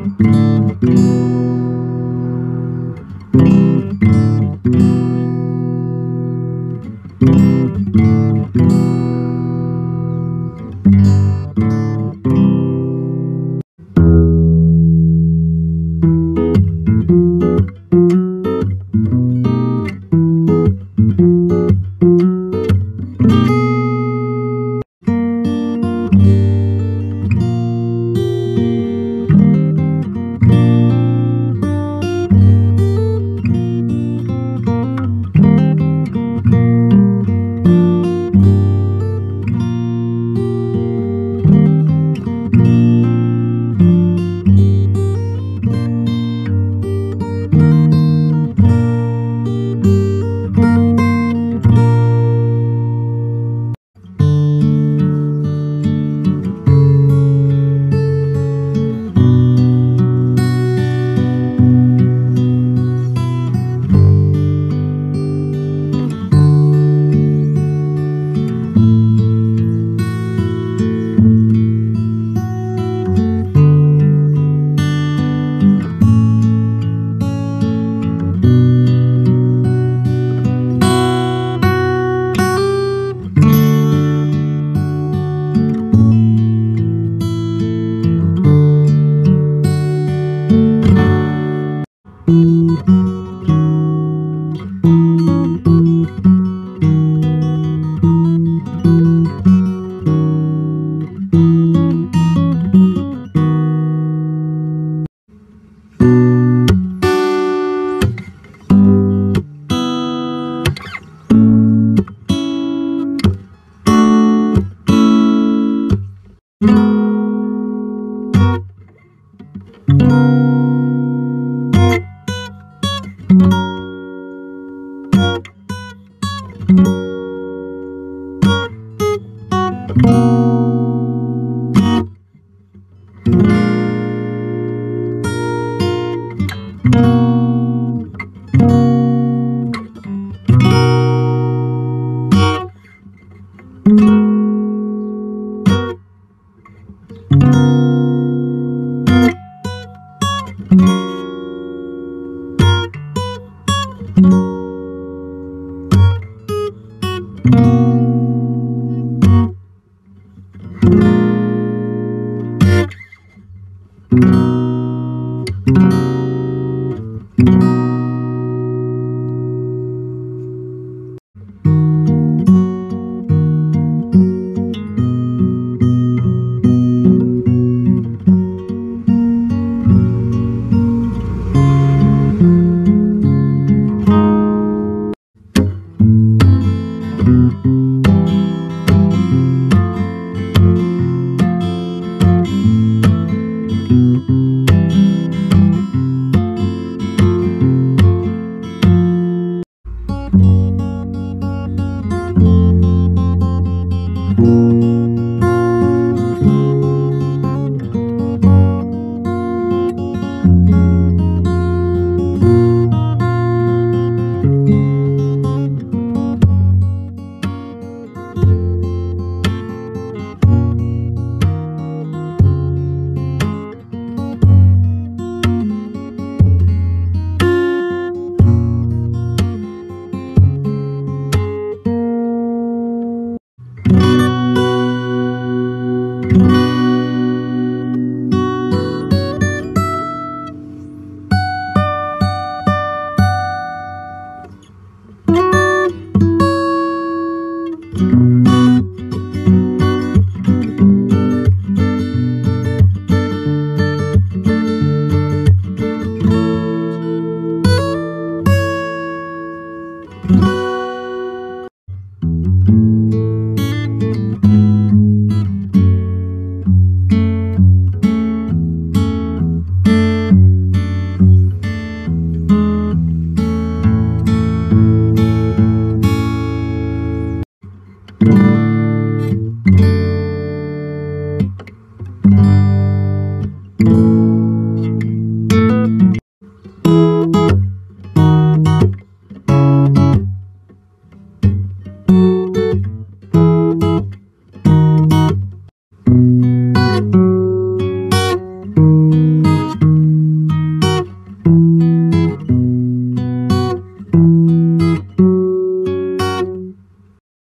Música Música